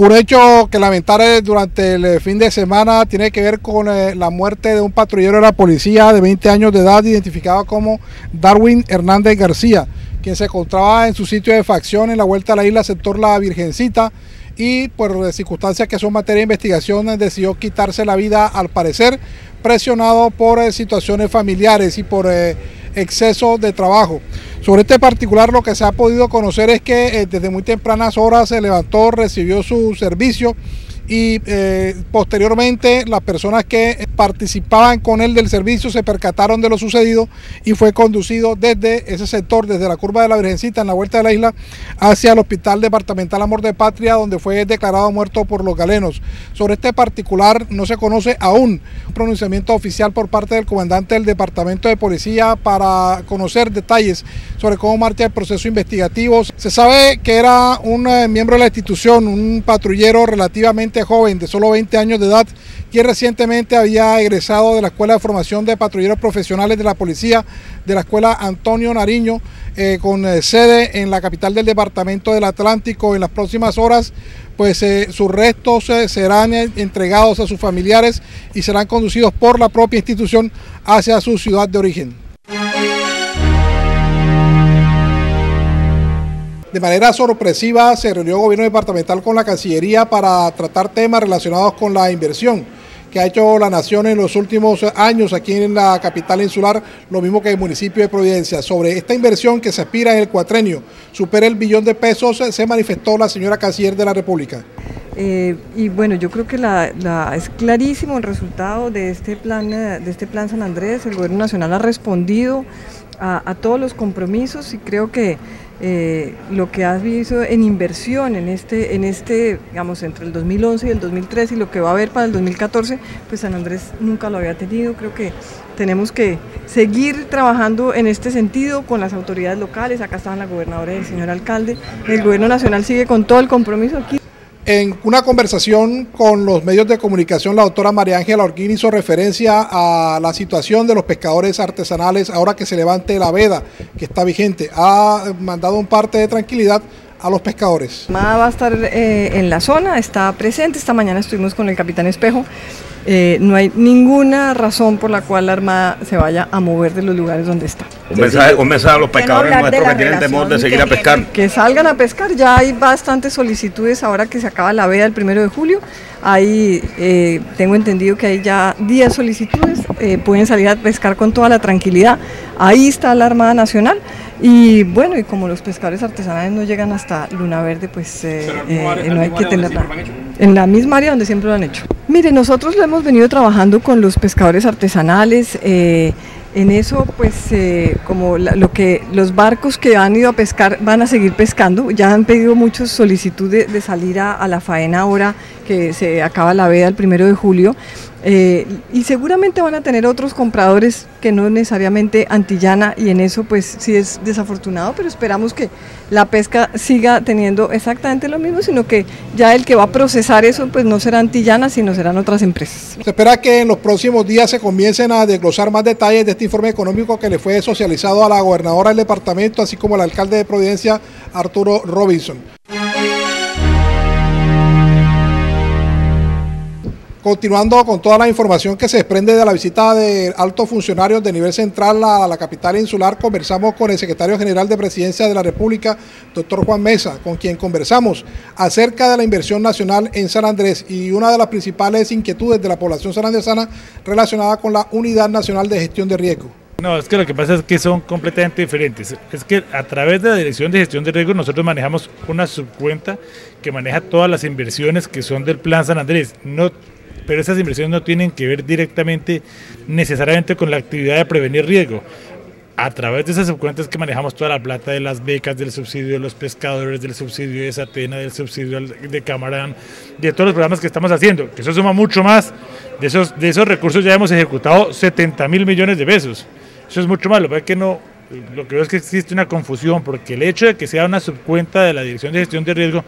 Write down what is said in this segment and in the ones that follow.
Un hecho que lamentar durante el fin de semana tiene que ver con eh, la muerte de un patrullero de la policía de 20 años de edad identificado como Darwin Hernández García, quien se encontraba en su sitio de facción en la vuelta a la isla sector La Virgencita y por circunstancias que son materia de investigación decidió quitarse la vida al parecer presionado por eh, situaciones familiares y por eh, exceso de trabajo. Sobre este particular lo que se ha podido conocer es que eh, desde muy tempranas horas se levantó, recibió su servicio y eh, posteriormente las personas que participaban con él del servicio se percataron de lo sucedido y fue conducido desde ese sector, desde la curva de la Virgencita en la vuelta de la isla hacia el Hospital Departamental Amor de Patria donde fue declarado muerto por los galenos. Sobre este particular no se conoce aún un pronunciamiento oficial por parte del comandante del Departamento de Policía para conocer detalles sobre cómo marcha el proceso investigativo. Se sabe que era un eh, miembro de la institución, un patrullero relativamente joven de solo 20 años de edad, quien recientemente había egresado de la Escuela de Formación de Patrulleros Profesionales de la Policía de la Escuela Antonio Nariño, eh, con eh, sede en la capital del Departamento del Atlántico. En las próximas horas, pues eh, sus restos serán entregados a sus familiares y serán conducidos por la propia institución hacia su ciudad de origen. De manera sorpresiva se reunió el gobierno departamental con la Cancillería para tratar temas relacionados con la inversión que ha hecho la nación en los últimos años aquí en la capital insular, lo mismo que el municipio de Providencia. Sobre esta inversión que se aspira en el cuatrenio, supera el billón de pesos, se manifestó la señora canciller de la República. Eh, y bueno, yo creo que es clarísimo el resultado de este plan, de este plan San Andrés. El gobierno nacional ha respondido a todos los compromisos y creo que eh, lo que has visto en inversión en este, en este, digamos, entre el 2011 y el 2013 y lo que va a haber para el 2014, pues San Andrés nunca lo había tenido. Creo que tenemos que seguir trabajando en este sentido con las autoridades locales. Acá estaban la gobernadora y el señor alcalde. El gobierno nacional sigue con todo el compromiso aquí. En una conversación con los medios de comunicación, la doctora María Ángela Orquín hizo referencia a la situación de los pescadores artesanales ahora que se levante la veda que está vigente. Ha mandado un parte de tranquilidad a los pescadores. Va a estar eh, en la zona, está presente. Esta mañana estuvimos con el capitán Espejo eh, no hay ninguna razón por la cual la Armada se vaya a mover de los lugares donde está. Un mensaje, a los pescadores nuestros que tienen temor de seguir a pescar. Que salgan a pescar, ya hay bastantes solicitudes ahora que se acaba la veda el primero de julio. Ahí eh, tengo entendido que hay ya 10 solicitudes, eh, pueden salir a pescar con toda la tranquilidad. Ahí está la Armada Nacional. Y bueno, y como los pescadores artesanales no llegan hasta Luna Verde, pues no hay que tenerla. En la misma área donde siempre lo han hecho. Mire, nosotros lo hemos venido trabajando con los pescadores artesanales. Eh, en eso, pues, eh, como lo que los barcos que han ido a pescar van a seguir pescando. Ya han pedido muchos solicitudes de, salir a, la faena ahora que se acaba la veda el primero de julio. Eh, y seguramente van a tener otros compradores que no necesariamente antillana y en eso pues sí es desafortunado, pero esperamos que la pesca siga teniendo exactamente lo mismo, sino que ya el que va a procesar eso pues no será antillana, sino serán otras empresas. Se espera que en los próximos días se comiencen a desglosar más detalles de este informe económico que le fue socializado a la gobernadora del departamento, así como al alcalde de Providencia, Arturo Robinson. Continuando con toda la información que se desprende de la visita de altos funcionarios de nivel central a la capital insular, conversamos con el secretario general de Presidencia de la República, doctor Juan Mesa, con quien conversamos acerca de la inversión nacional en San Andrés y una de las principales inquietudes de la población sanandresana relacionada con la Unidad Nacional de Gestión de Riesgo. No, es que lo que pasa es que son completamente diferentes. Es que a través de la Dirección de Gestión de Riesgo nosotros manejamos una subcuenta que maneja todas las inversiones que son del Plan San Andrés. No pero esas inversiones no tienen que ver directamente necesariamente con la actividad de prevenir riesgo. A través de esas subcuentas que manejamos toda la plata de las becas, del subsidio de los pescadores, del subsidio de Satena, del subsidio de Camarán, de todos los programas que estamos haciendo, que eso suma mucho más. De esos, de esos recursos ya hemos ejecutado 70 mil millones de pesos. Eso es mucho más. Lo que, que no, lo que veo es que existe una confusión, porque el hecho de que sea una subcuenta de la Dirección de Gestión de Riesgo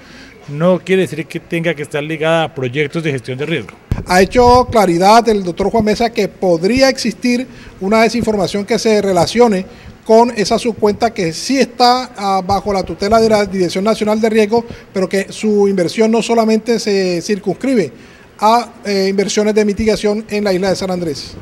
no quiere decir que tenga que estar ligada a proyectos de gestión de riesgo. Ha hecho claridad el doctor Juan Mesa que podría existir una desinformación que se relacione con esa subcuenta que sí está ah, bajo la tutela de la Dirección Nacional de Riesgo, pero que su inversión no solamente se circunscribe a eh, inversiones de mitigación en la isla de San Andrés.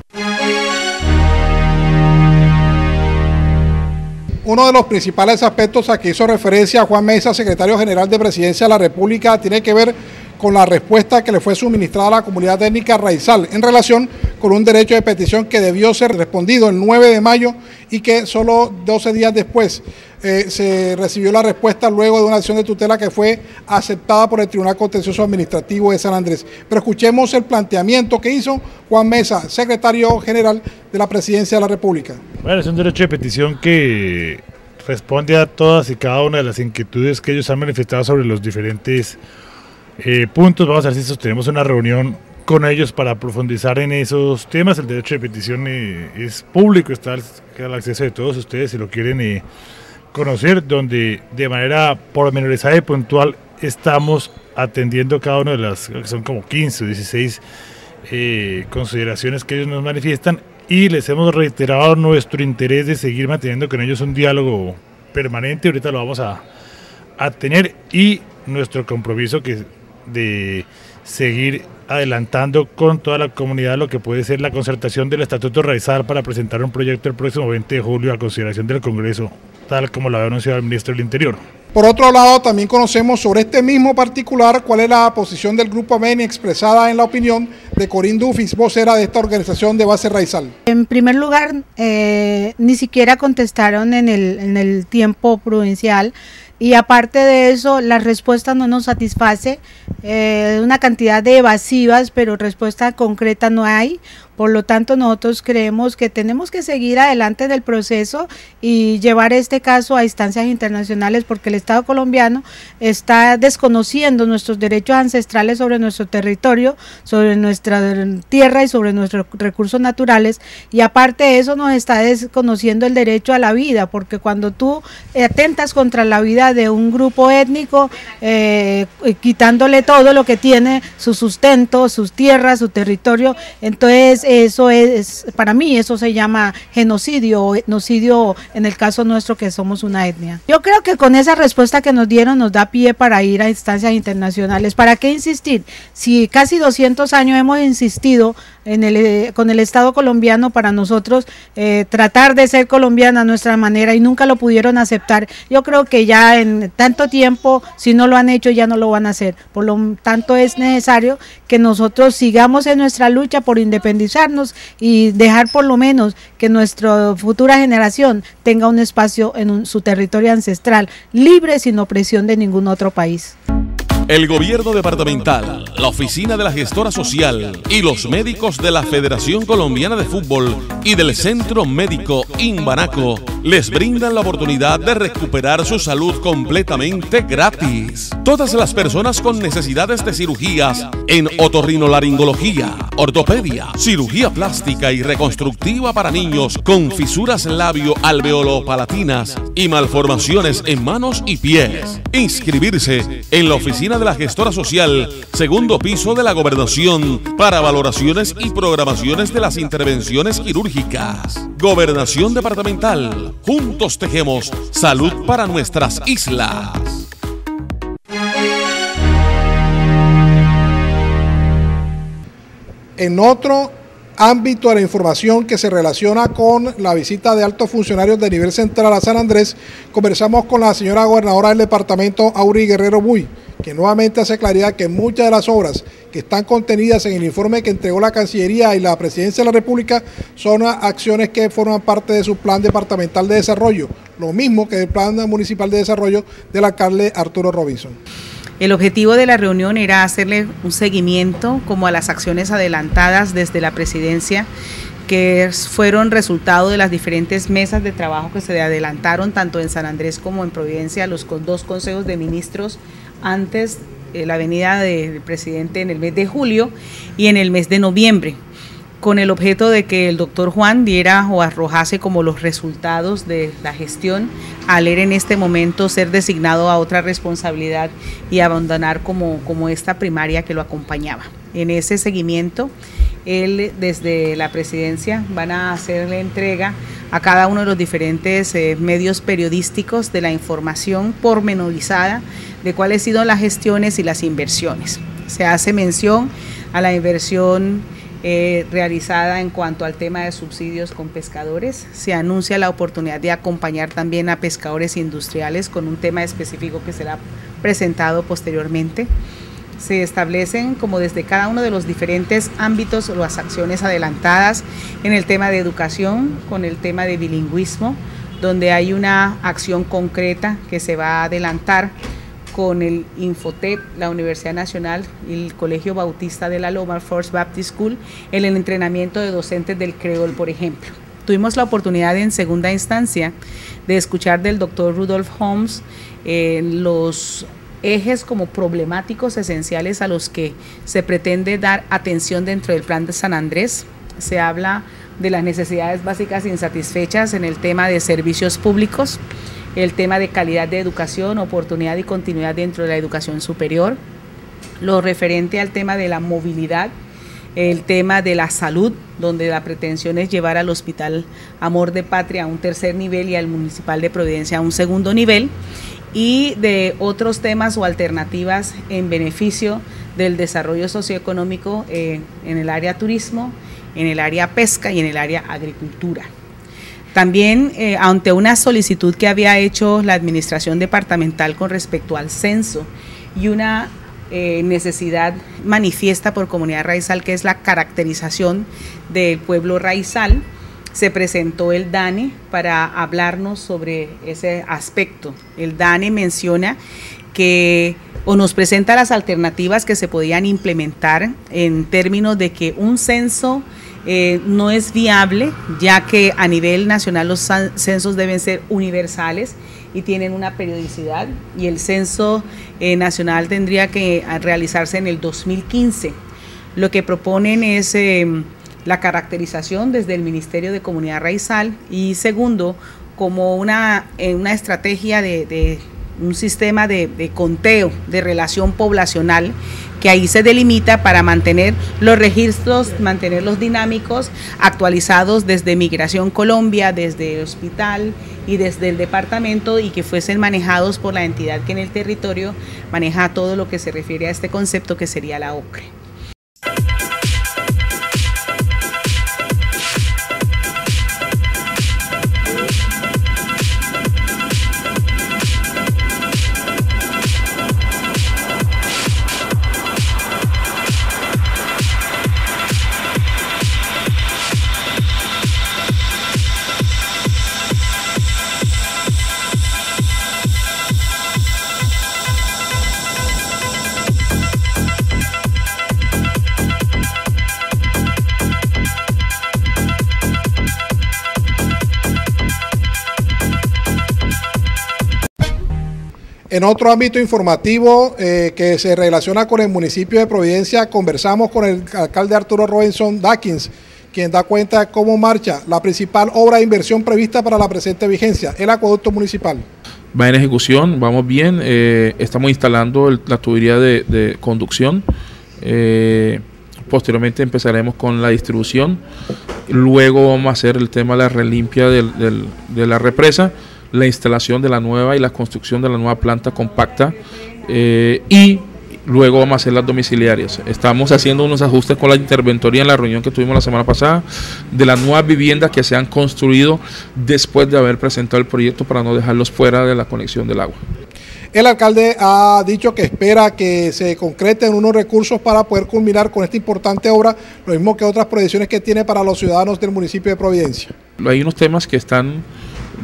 Uno de los principales aspectos a que hizo referencia Juan Mesa, secretario general de Presidencia de la República, tiene que ver con la respuesta que le fue suministrada a la comunidad étnica raizal en relación con un derecho de petición que debió ser respondido el 9 de mayo y que solo 12 días después eh, se recibió la respuesta luego de una acción de tutela que fue aceptada por el Tribunal Contencioso Administrativo de San Andrés. Pero escuchemos el planteamiento que hizo Juan Mesa, secretario general de la Presidencia de la República. Bueno, es un derecho de petición que responde a todas y cada una de las inquietudes que ellos han manifestado sobre los diferentes eh, puntos. Vamos a ver si sostenemos una reunión con ellos para profundizar en esos temas. El derecho de petición eh, es público, está al, acceso de todos ustedes si lo quieren eh, conocer, donde de manera pormenorizada y puntual estamos atendiendo cada una de las, son como 15 o 16 consideraciones que ellos nos manifiestan y les hemos reiterado nuestro interés de seguir manteniendo con ellos un diálogo permanente. Ahorita lo vamos a, a tener y nuestro compromiso que de seguir adelantando con toda la comunidad lo que puede ser la concertación del Estatuto Raizal para presentar un proyecto el próximo 20 de julio a consideración del Congreso, tal como lo ha anunciado el ministro del Interior. Por otro lado, también conocemos sobre este mismo particular cuál es la posición del Grupo AMENI expresada en la opinión de Corín Dufis, vocera de esta organización de base Raizal. En primer lugar, eh, ni siquiera contestaron en el, en el tiempo prudencial y aparte de eso, la respuesta no nos satisface, eh, una cantidad de evasivas, pero respuesta concreta no hay. Por lo tanto, nosotros creemos que tenemos que seguir adelante del proceso y llevar este caso a instancias internacionales porque el Estado colombiano está desconociendo nuestros derechos ancestrales sobre nuestro territorio, sobre nuestra tierra y sobre nuestros recursos naturales. Y aparte de eso, nos está desconociendo el derecho a la vida, porque cuando tú atentas contra la vida de un grupo étnico, eh, quitándole todo lo que tiene, su sustento, sus tierras, su territorio, entonces eso es, para mí eso se llama genocidio, genocidio en el caso nuestro que somos una etnia. Yo creo que con esa respuesta que nos dieron nos da pie para ir a instancias internacionales. ¿Para qué insistir? Si casi 200 años hemos insistido en el, eh, con el Estado colombiano para nosotros eh, tratar de ser colombiana a nuestra manera y nunca lo pudieron aceptar. Yo creo que ya en tanto tiempo, si no lo han hecho, ya no lo van a hacer. Por lo tanto, es necesario que nosotros sigamos en nuestra lucha por independizarnos y dejar por lo menos que nuestra futura generación tenga un espacio en su territorio ancestral, libre sin opresión de ningún otro país. El gobierno departamental, la oficina de la gestora social y los médicos de la Federación Colombiana de Fútbol y del Centro Médico Imbanaco les brindan la oportunidad de recuperar su salud completamente gratis. Todas las personas con necesidades de cirugías en otorrinolaringología, ortopedia, cirugía plástica y reconstructiva para niños con fisuras labio alveolo-palatinas y malformaciones en manos y pies. Inscribirse en la oficina de la gestora social, segundo piso de la gobernación, para valoraciones y programaciones de las intervenciones quirúrgicas. Gobernación departamental. Juntos tejemos salud para nuestras islas. En otro ámbito de la información que se relaciona con la visita de altos funcionarios de nivel central a San Andrés, conversamos con la señora gobernadora del departamento, Auri Guerrero Buy, que nuevamente hace claridad que muchas de las obras que están contenidas en el informe que entregó la Cancillería y la Presidencia de la República son acciones que forman parte de su plan departamental de desarrollo, lo mismo que el plan municipal de desarrollo del alcalde Arturo Robinson. El objetivo de la reunión era hacerle un seguimiento como a las acciones adelantadas desde la presidencia que fueron resultado de las diferentes mesas de trabajo que se adelantaron tanto en San Andrés como en Providencia, los dos consejos de ministros antes de la venida del presidente en el mes de julio y en el mes de noviembre con el objeto de que el doctor Juan diera o arrojase como los resultados de la gestión al él en este momento ser designado a otra responsabilidad y abandonar como, como esta primaria que lo acompañaba. En ese seguimiento, él desde la presidencia van a hacerle entrega a cada uno de los diferentes eh, medios periodísticos de la información pormenorizada de cuáles han sido las gestiones y las inversiones. Se hace mención a la inversión eh, realizada en cuanto al tema de subsidios con pescadores. Se anuncia la oportunidad de acompañar también a pescadores industriales con un tema específico que será presentado posteriormente. Se establecen como desde cada uno de los diferentes ámbitos las acciones adelantadas en el tema de educación, con el tema de bilingüismo, donde hay una acción concreta que se va a adelantar con el Infotep, la Universidad Nacional y el Colegio Bautista de la Loma, First Baptist School, en el entrenamiento de docentes del creol, por ejemplo. Tuvimos la oportunidad en segunda instancia de escuchar del doctor Rudolf Holmes eh, los ejes como problemáticos esenciales a los que se pretende dar atención dentro del plan de San Andrés. Se habla de las necesidades básicas insatisfechas en el tema de servicios públicos, el tema de calidad de educación, oportunidad y continuidad dentro de la educación superior, lo referente al tema de la movilidad, el tema de la salud, donde la pretensión es llevar al Hospital Amor de Patria a un tercer nivel y al Municipal de Providencia a un segundo nivel, y de otros temas o alternativas en beneficio del desarrollo socioeconómico eh, en el área turismo, en el área pesca y en el área agricultura. También eh, ante una solicitud que había hecho la administración departamental con respecto al censo y una eh, necesidad manifiesta por comunidad raizal, que es la caracterización del pueblo raizal, se presentó el DANE para hablarnos sobre ese aspecto. El DANE menciona que o nos presenta las alternativas que se podían implementar en términos de que un censo eh, no es viable, ya que a nivel nacional los censos deben ser universales y tienen una periodicidad y el censo eh, nacional tendría que realizarse en el 2015. Lo que proponen es em, la caracterización desde el Ministerio de Comunidad Raizal y segundo, como una, una estrategia de, un sistema de conteo, de relación poblacional que ahí se delimita para mantener los registros, mantenerlos dinámicos, actualizados desde Migración Colombia, desde hospital y desde el departamento y que fuesen manejados por la entidad que en el territorio maneja todo lo que se refiere a este concepto que sería la OCRE. En otro ámbito informativo eh, que se relaciona con el municipio de Providencia, conversamos con el alcalde Arturo Robinson Dakins, quien da cuenta de cómo marcha la principal obra de inversión prevista para la presente vigencia, el acueducto municipal. Va en ejecución, vamos bien, eh, estamos instalando la tubería de, conducción. Eh, posteriormente empezaremos con la distribución. Luego vamos a hacer el tema de la relimpia de la represa la instalación de la nueva y la construcción de la nueva planta compacta eh, y luego vamos a hacer las domiciliarias. Estamos haciendo unos ajustes con la interventoría en la reunión que tuvimos la semana pasada de las nuevas viviendas que se han construido después de haber presentado el proyecto para no dejarlos fuera de la conexión del agua. El alcalde ha dicho que espera que se concreten unos recursos para poder culminar con esta importante obra, lo mismo que otras proyecciones que tiene para los ciudadanos del municipio de Providencia. Hay unos temas que están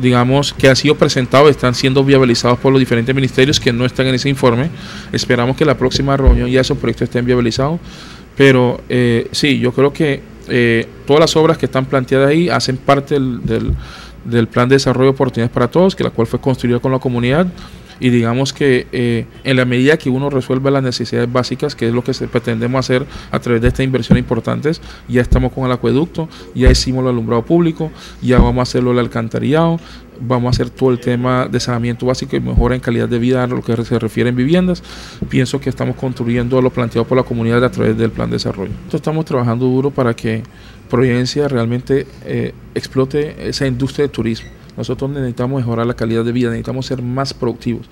digamos, que ha sido presentado, están siendo viabilizados por los diferentes ministerios que no están en ese informe. Esperamos que la próxima reunión ya esos proyectos estén viabilizados. Pero eh, sí, yo creo que eh, todas las obras que están planteadas ahí hacen parte del, del, plan de desarrollo de oportunidades para todos, que la cual fue construida con la comunidad. Y digamos que eh, en la medida que uno resuelva las necesidades básicas, que es lo que pretendemos hacer a través de esta inversión importantes, ya estamos con el acueducto, ya hicimos el alumbrado público, ya vamos a hacerlo el alcantarillado, vamos a hacer todo el tema de saneamiento básico y mejora en calidad de vida a lo que se refiere en viviendas. Pienso que estamos construyendo lo planteado por la comunidad a través del plan de desarrollo. estamos trabajando duro para que Providencia realmente eh, explote esa industria de turismo. Nosotros necesitamos mejorar la calidad de vida, necesitamos ser más productivos.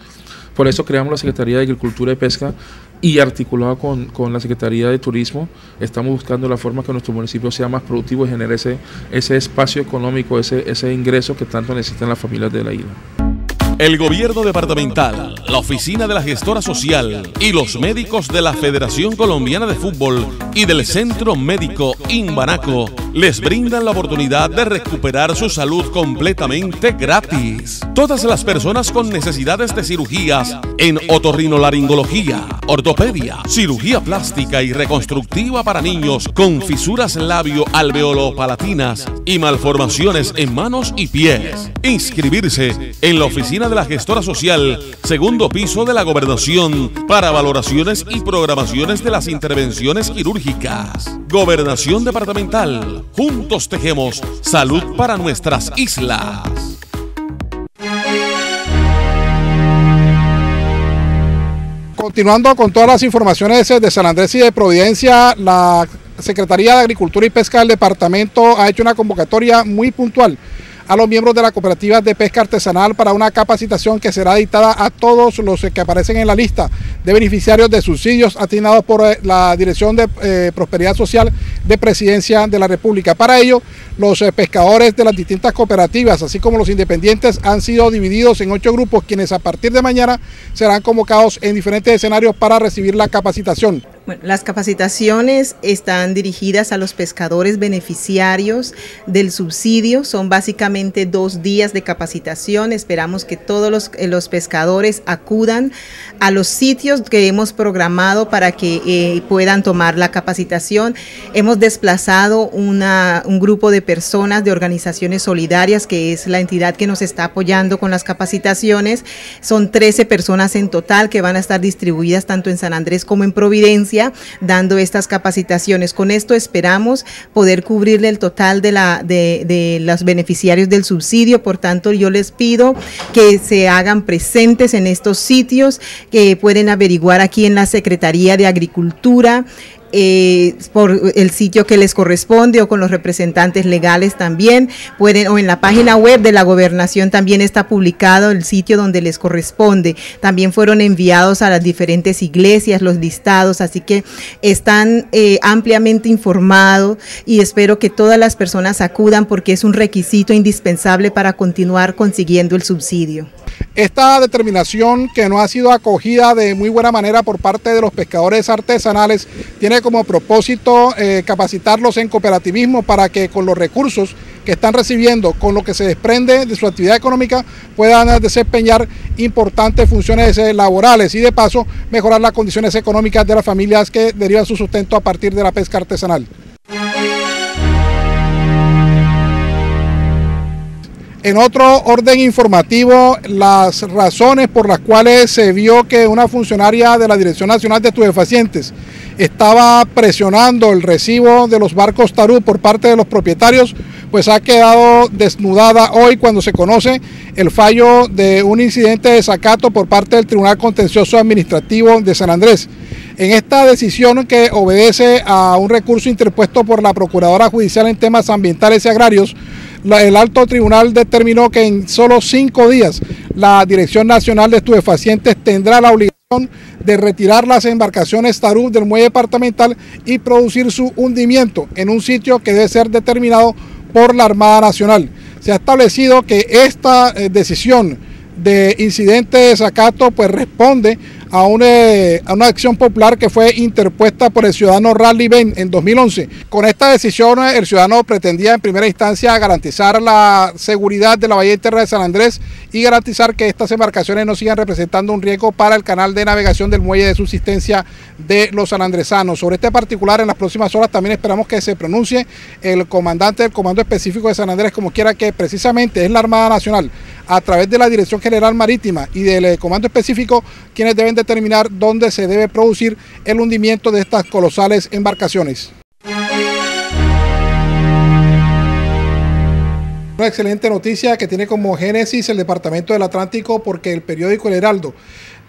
Por eso creamos la Secretaría de Agricultura y Pesca y articulado con, con, la Secretaría de Turismo, estamos buscando la forma que nuestro municipio sea más productivo y genere ese, ese espacio económico, ese, ese ingreso que tanto necesitan las familias de la isla. El gobierno departamental, la oficina de la gestora social y los médicos de la Federación Colombiana de Fútbol y del Centro Médico Imbanaco les brindan la oportunidad de recuperar su salud completamente gratis. Todas las personas con necesidades de cirugías en otorrinolaringología, ortopedia, cirugía plástica y reconstructiva para niños con fisuras labio alveolo-palatinas y malformaciones en manos y pies. Inscribirse en la oficina de la gestora social, segundo piso de la gobernación, para valoraciones y programaciones de las intervenciones quirúrgicas. Gobernación departamental. Juntos tejemos salud para nuestras islas. Continuando con todas las informaciones de San Andrés y de Providencia, la Secretaría de Agricultura y Pesca del departamento ha hecho una convocatoria muy puntual a los miembros de la cooperativa de pesca artesanal para una capacitación que será dictada a todos los que aparecen en la lista de beneficiarios de subsidios asignados por eh, la Dirección de eh, Prosperidad Social de Presidencia de la República. Para ello, los eh, pescadores de las distintas cooperativas, así como los independientes, han sido divididos en ocho grupos, quienes a partir de mañana serán convocados en diferentes escenarios para recibir la capacitación. Bueno, las capacitaciones están dirigidas a los pescadores beneficiarios del subsidio. Son básicamente dos días de capacitación. Esperamos que todos los, eh, pescadores acudan a los sitios que hemos programado para que eh, puedan tomar la capacitación. Hemos desplazado un grupo de personas de organizaciones solidarias, que es la entidad que nos está apoyando con las capacitaciones. Son 13 personas en total que van a estar distribuidas tanto en San Andrés como en Providencia dando estas capacitaciones. Con esto esperamos poder cubrirle el total de, la, de, los beneficiarios del subsidio. Por tanto, yo les pido que se hagan presentes en estos sitios, que pueden averiguar aquí en la Secretaría de Agricultura, eh, por el sitio que les corresponde o con los representantes legales también. Pueden, o en la página web de la gobernación también está publicado el sitio donde les corresponde. También fueron enviados a las diferentes iglesias los listados, así que están eh, ampliamente informados y espero que todas las personas acudan porque es un requisito indispensable para continuar consiguiendo el subsidio. Esta determinación que no ha sido acogida de muy buena manera por parte de los pescadores artesanales tiene como propósito eh, capacitarlos en cooperativismo para que con los recursos que están recibiendo, con lo que se desprende de su actividad económica, puedan desempeñar importantes funciones eh, laborales y de paso mejorar las condiciones económicas de las familias que derivan su sustento a partir de la pesca artesanal. En otro orden informativo, las razones por las cuales se vio que una funcionaria de la Dirección Nacional de Estupefacientes estaba presionando el recibo de los barcos Tarú por parte de los propietarios, pues ha quedado desnudada hoy cuando se conoce el fallo de un incidente de sacato por parte del Tribunal Contencioso Administrativo de San Andrés. En esta decisión que obedece a un recurso interpuesto por la Procuradora Judicial en temas ambientales y agrarios, el alto tribunal determinó que en solo cinco días la Dirección Nacional de Estupefacientes tendrá la obligación de retirar las embarcaciones Tarú del muelle departamental y producir su hundimiento en un sitio que debe ser determinado por la Armada Nacional. Se ha establecido que esta eh, decisión de incidente de desacato pues responde a una, a una acción popular que fue interpuesta por el ciudadano Rally Ben en 2011. Con esta decisión el ciudadano pretendía en primera instancia garantizar la seguridad de la Bahía Interna de San Andrés y garantizar que estas embarcaciones no sigan representando un riesgo para el canal de navegación del muelle de subsistencia de los sanandresanos. Sobre este particular en las próximas horas también esperamos que se pronuncie el comandante del Comando Específico de San Andrés como quiera que precisamente es la Armada Nacional a través de la Dirección General Marítima y del eh, Comando Específico, quienes deben determinar dónde se debe producir el hundimiento de estas colosales embarcaciones. Una excelente noticia que tiene como génesis el Departamento del Atlántico porque el periódico El Heraldo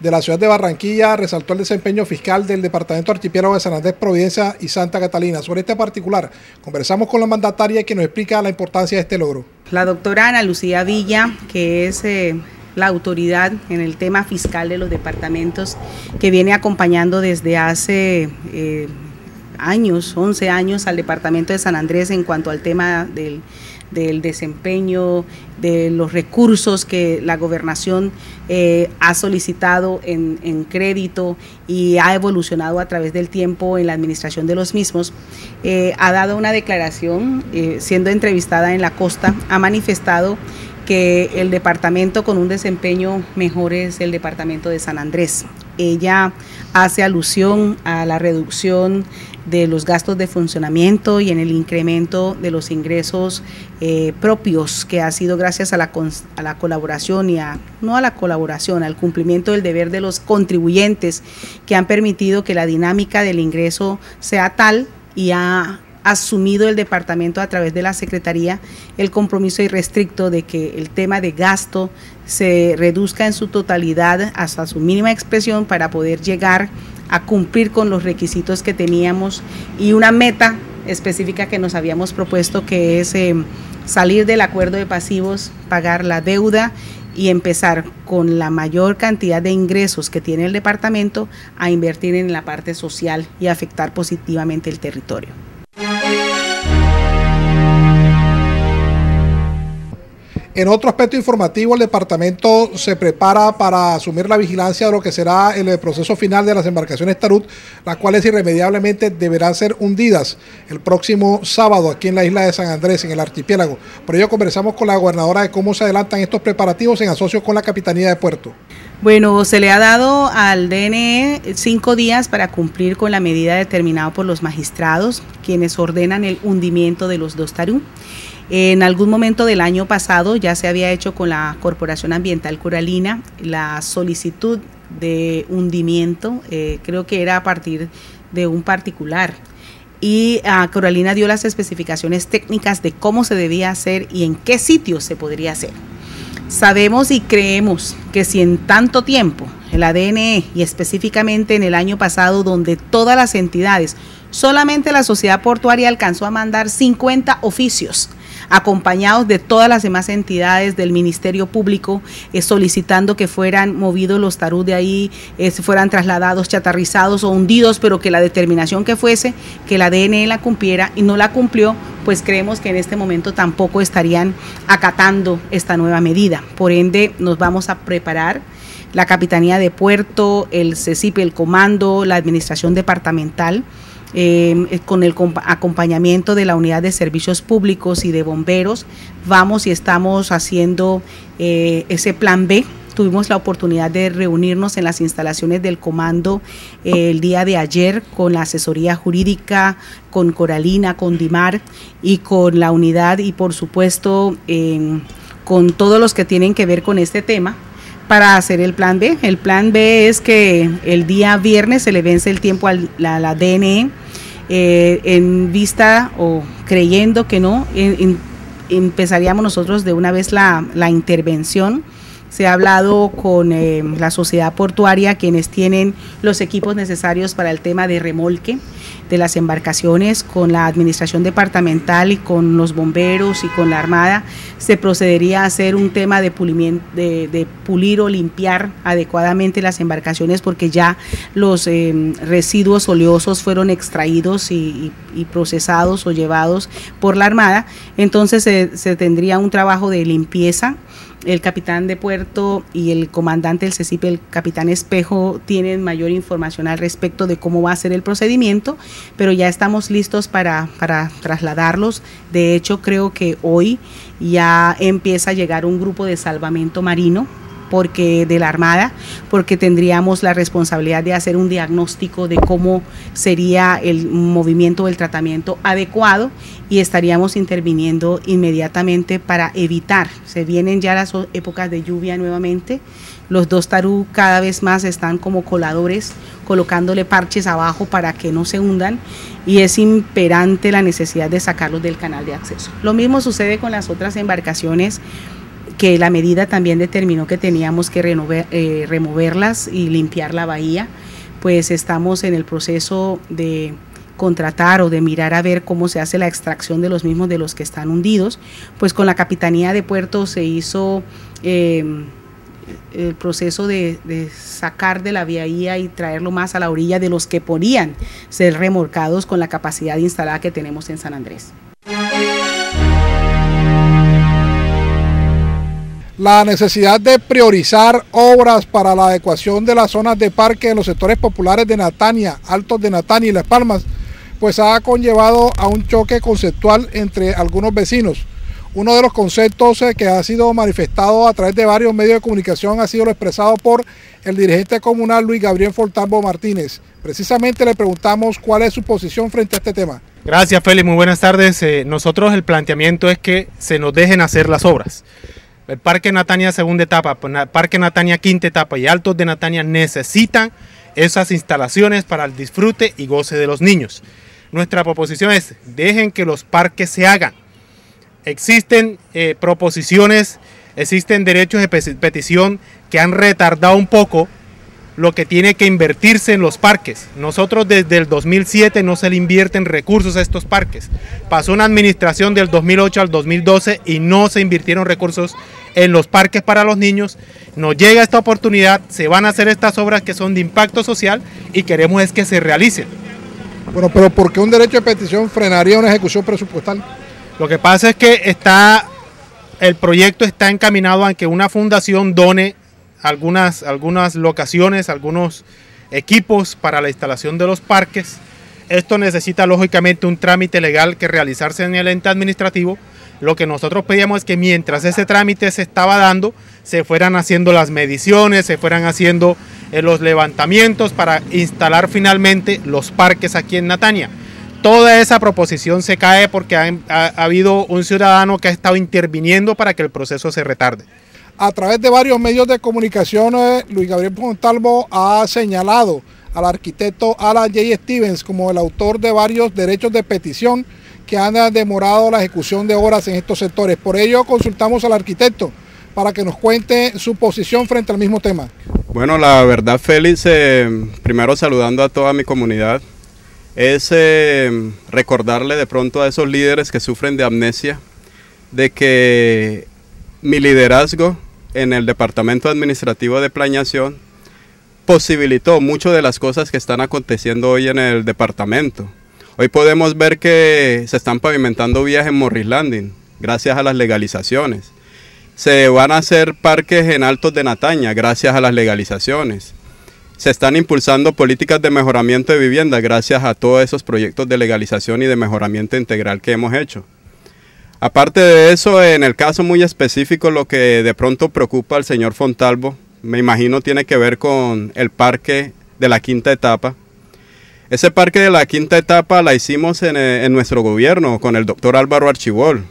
de la ciudad de Barranquilla resaltó el desempeño fiscal del Departamento Archipiélago de San Andrés, Providencia y Santa Catalina. Sobre este particular, conversamos con la mandataria que nos explica la importancia de este logro. La doctora Ana Lucía Villa, que es... Eh, la autoridad en el tema fiscal de los departamentos que viene acompañando desde hace eh, años, 11 años al departamento de San Andrés en cuanto al tema del del desempeño, de los recursos que la gobernación eh, ha solicitado en, crédito y ha evolucionado a través del tiempo en la administración de los mismos, eh, ha dado una declaración, eh, siendo entrevistada en la costa, ha manifestado que el departamento con un desempeño mejor es el departamento de San Andrés. Ella hace alusión a la reducción de los gastos de funcionamiento y en el incremento de los ingresos eh, propios que ha sido gracias a la, a la colaboración y a, no a la colaboración, al cumplimiento del deber de los contribuyentes que han permitido que la dinámica del ingreso sea tal y ha asumido el departamento a través de la Secretaría el compromiso irrestricto de que el tema de gasto se reduzca en su totalidad hasta su mínima expresión para poder llegar a cumplir con los requisitos que teníamos y una meta específica que nos habíamos propuesto que es eh, salir del acuerdo de pasivos, pagar la deuda y empezar con la mayor cantidad de ingresos que tiene el departamento a invertir en la parte social y afectar positivamente el territorio. En otro aspecto informativo, el departamento se prepara para asumir la vigilancia de lo que será el proceso final de las embarcaciones Tarut, las cuales irremediablemente deberán ser hundidas el próximo sábado aquí en la isla de San Andrés, en el archipiélago. Por ello conversamos con la gobernadora de cómo se adelantan estos preparativos en asocio con la Capitanía de Puerto. Bueno, se le ha dado al DNE cinco días para cumplir con la medida determinada por los magistrados, quienes ordenan el hundimiento de los dos Tarú. En algún momento del año pasado ya se había hecho con la Corporación Ambiental Coralina la solicitud de hundimiento, eh, creo que era a partir de un particular. Y a Coralina dio las especificaciones técnicas de cómo se debía hacer y en qué sitio se podría hacer. Sabemos y creemos que si en tanto tiempo el ADNE y específicamente en el año pasado donde todas las entidades, solamente la sociedad portuaria alcanzó a mandar 50 oficios acompañados de todas las demás entidades del Ministerio Público, eh, solicitando que fueran movidos los tarú de ahí, eh, fueran trasladados, chatarrizados o hundidos, pero que la determinación que fuese, que la DNE la cumpliera y no la cumplió, pues creemos que en este momento tampoco estarían acatando esta nueva medida. Por ende, nos vamos a preparar la Capitanía de Puerto, el CECIP, el Comando, la Administración Departamental, eh, con el acompañamiento de la Unidad de Servicios Públicos y de Bomberos, vamos y estamos haciendo eh, ese plan B. Tuvimos la oportunidad de reunirnos en las instalaciones del comando eh, el día de ayer con la asesoría jurídica, con Coralina, con Dimar y con la unidad y por supuesto em, con todos los que tienen que ver con este tema para hacer el plan B. El plan B es que el día viernes se le vence el tiempo a la, DNE eh, en vista o creyendo que no, empezaríamos nosotros de una vez la, la intervención se ha hablado con eh, la sociedad portuaria, quienes tienen los equipos necesarios para el tema de remolque de las embarcaciones, con la administración departamental y con los bomberos y con la Armada. Se procedería a hacer un tema de, pulir o limpiar adecuadamente las embarcaciones porque ya los eh, residuos oleosos fueron extraídos y, procesados o llevados por la Armada. Entonces se tendría un trabajo de limpieza el capitán de puerto y el comandante del CECIP, el capitán Espejo, tienen mayor información al respecto de cómo va a ser el procedimiento, pero ya estamos listos para, para trasladarlos. De hecho, creo que hoy ya empieza a llegar un grupo de salvamento marino porque de la Armada, porque tendríamos la responsabilidad de hacer un diagnóstico de cómo sería el movimiento del tratamiento adecuado y estaríamos interviniendo inmediatamente para evitar, se vienen ya las épocas de lluvia nuevamente, los dos tarú cada vez más están como coladores, colocándole parches abajo para que no se hundan y es imperante la necesidad de sacarlos del canal de acceso. Lo mismo sucede con las otras embarcaciones que la medida también determinó que teníamos que eh, removerlas y limpiar la bahía, pues estamos en el proceso de contratar o de mirar a ver cómo se hace la extracción de los mismos de los que están hundidos, pues con la Capitanía de Puerto se hizo em, el proceso de, de, sacar de la bahía y traerlo más a la orilla de los que podían ser remolcados con la capacidad instalada que tenemos en San Andrés. La necesidad de priorizar obras para la adecuación de las zonas de parque en los sectores populares de Natania, Altos de Natania y Las Palmas, pues ha conllevado a un choque conceptual entre algunos vecinos. Uno de los conceptos eh, que ha sido manifestado a través de varios medios de comunicación ha sido lo expresado por el dirigente comunal Luis Gabriel Fortambo Martínez. Precisamente le preguntamos cuál es su posición frente a este tema. Gracias Félix, muy buenas tardes. Eh, nosotros el planteamiento es que se nos dejen hacer las obras. El Parque Natania segunda etapa, pues, Parque Natania quinta etapa y Altos de Natania necesitan esas instalaciones para el disfrute y goce de los niños. Nuestra proposición es, dejen que los parques se hagan. Existen eh, proposiciones, existen derechos de petición que han retardado un poco lo que tiene que invertirse en los parques. Nosotros desde el 2007 no se le invierten recursos a estos parques. Pasó una administración del 2008 al 2012 y no se invirtieron recursos en los parques para los niños. Nos llega esta oportunidad, se van a hacer estas obras que son de impacto social y queremos es que se realicen. Bueno, pero ¿por qué un derecho de petición frenaría una ejecución presupuestal? Lo que pasa es que está el proyecto está encaminado a que una fundación done algunas, algunas locaciones, algunos equipos para la instalación de los parques. Esto necesita lógicamente un trámite legal que realizarse en el ente administrativo. Lo que nosotros pedíamos es que mientras ese trámite se estaba dando, se fueran haciendo las mediciones, se fueran haciendo eh, los levantamientos para instalar finalmente los parques aquí en Natania. Toda esa proposición se cae porque ha, ha habido un ciudadano que ha estado interviniendo para que el proceso se retarde. A través de varios medios de comunicación, Luis Gabriel Montalvo ha señalado al arquitecto Alan J. Stevens como el autor de varios derechos de petición que han demorado la ejecución de obras en estos sectores. Por ello consultamos al arquitecto para que nos cuente su posición frente al mismo tema. Bueno, la verdad, Félix, eh, primero saludando a toda mi comunidad, es eh, recordarle de pronto a esos líderes que sufren de amnesia de que mi liderazgo en el Departamento Administrativo de Planeación posibilitó muchas de las cosas que están aconteciendo hoy en el departamento. Hoy podemos ver que se están pavimentando vías en Morris Landing, gracias a las legalizaciones. Se van a hacer parques en Altos de Nataña, gracias a las legalizaciones. Se están impulsando políticas de mejoramiento de vivienda, gracias a todos esos proyectos de legalización y de mejoramiento integral que hemos hecho. Aparte de eso, en el caso muy específico, lo que de pronto preocupa al señor Fontalvo, me imagino tiene que ver con el parque de la quinta etapa. Ese parque de la quinta etapa la hicimos en, eh, nuestro gobierno con el doctor Álvaro Archibol.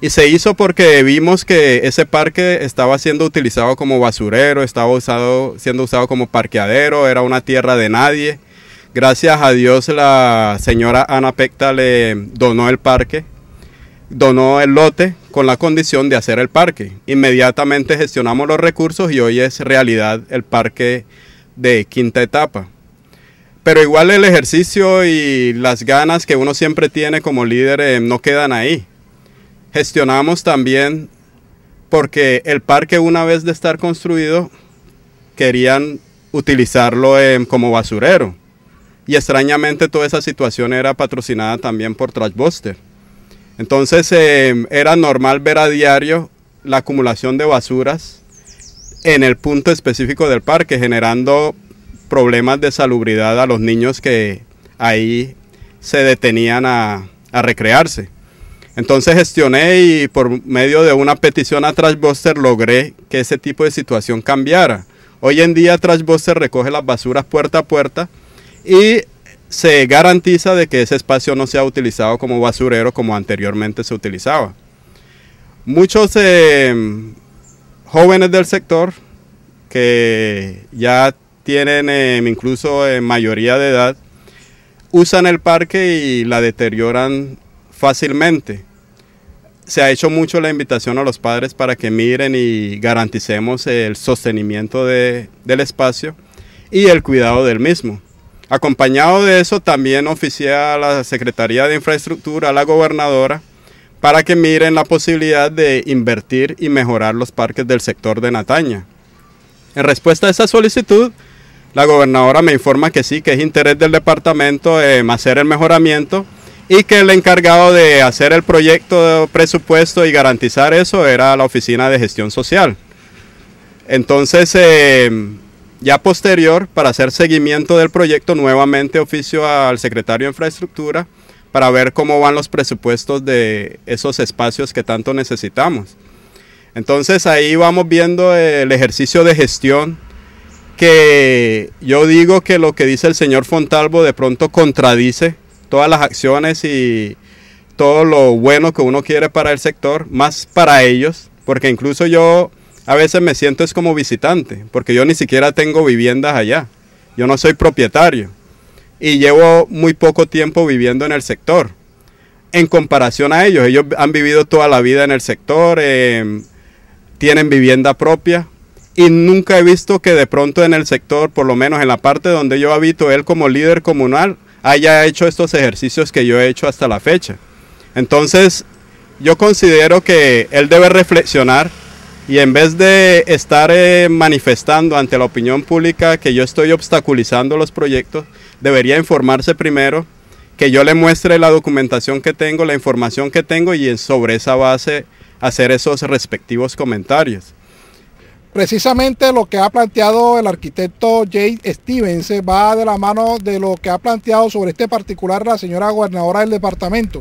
Y se hizo porque vimos que ese parque estaba siendo utilizado como basurero, estaba siendo usado como parqueadero, era una tierra de nadie. Gracias a Dios la señora Ana Pecta le donó el parque donó el lote con la condición de hacer el parque. Inmediatamente gestionamos los recursos y hoy es realidad el parque de quinta etapa. Pero igual el ejercicio y las ganas que uno siempre tiene como líder eh, no quedan ahí. Gestionamos también porque el parque una vez de estar construido querían utilizarlo eh, como basurero. Y extrañamente toda esa situación era patrocinada también por Trashbuster. Entonces eh, era normal ver a diario la acumulación de basuras en el punto específico del parque, generando problemas de salubridad a los niños que ahí se detenían a, recrearse. Entonces gestioné y por medio de una petición a Trashbuster logré que ese tipo de situación cambiara. Hoy en día Trashbuster recoge las basuras puerta a puerta y se garantiza de que ese espacio no sea utilizado como basurero como anteriormente se utilizaba. Muchos eh, jóvenes del sector que ya tienen eh, incluso mayoría de edad usan el parque y la deterioran fácilmente. Se ha hecho mucho la invitación a los padres para que miren y garanticemos el sostenimiento del espacio y el cuidado del mismo. Acompañado de eso, también oficié a la Secretaría de Infraestructura, a la gobernadora, para que miren la posibilidad de invertir y mejorar los parques del sector de Nataña. En respuesta a esa solicitud, la gobernadora me informa que sí, que es interés del departamento hacer el mejoramiento y que el encargado de hacer el proyecto presupuesto y garantizar eso era la Oficina de Gestión Social. Entonces, eh, ya posterior, para hacer seguimiento del proyecto, nuevamente oficio al secretario de Infraestructura para ver cómo van los presupuestos de esos espacios que tanto necesitamos. Entonces ahí vamos viendo el ejercicio de gestión que yo digo que lo que dice el señor Fontalvo de pronto contradice todas las acciones y todo lo bueno que uno quiere para el sector, más para ellos, porque incluso yo a veces me siento es como visitante, porque yo ni siquiera tengo viviendas allá, yo no soy propietario y llevo muy poco tiempo viviendo en el sector. En comparación a ellos, ellos han vivido toda la vida en el sector, em, tienen vivienda propia, y nunca he visto que de pronto en el sector, por lo menos en la parte donde yo habito, él como líder comunal haya hecho estos ejercicios que yo he hecho hasta la fecha. Entonces, yo considero que él debe reflexionar y en vez de estar eh, manifestando ante la opinión pública que yo estoy obstaculizando los proyectos, debería informarse primero, que yo le muestre la documentación que tengo, la información que tengo y sobre esa base hacer esos respectivos comentarios. Precisamente lo que ha planteado el arquitecto Jay Stevens va de la mano de lo que ha planteado sobre este particular la señora gobernadora del departamento,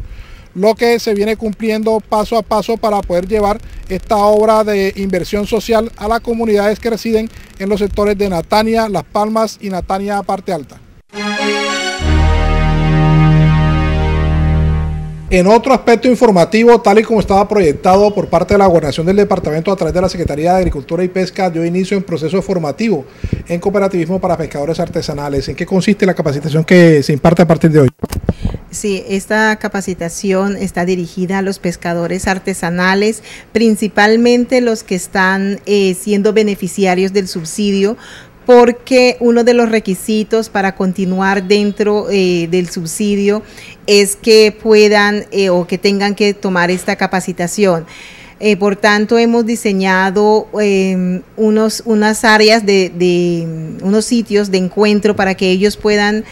lo que se viene cumpliendo paso a paso para poder llevar esta obra de inversión social a las comunidades que residen en los sectores de Natania, Las Palmas y Natania Parte Alta. En otro aspecto informativo, tal y como estaba proyectado por parte de la gobernación del departamento a través de la Secretaría de Agricultura y Pesca, dio inicio en proceso formativo en cooperativismo para pescadores artesanales. ¿En qué consiste la capacitación que se imparte a partir de hoy? Sí, esta capacitación está dirigida a los pescadores artesanales, principalmente los que están eh, siendo beneficiarios del subsidio porque uno de los requisitos para continuar dentro eh, del subsidio es que puedan eh, o que tengan que tomar esta capacitación. Eh, por tanto, hemos diseñado em, unos, unas áreas de, de, unos sitios de encuentro para que ellos puedan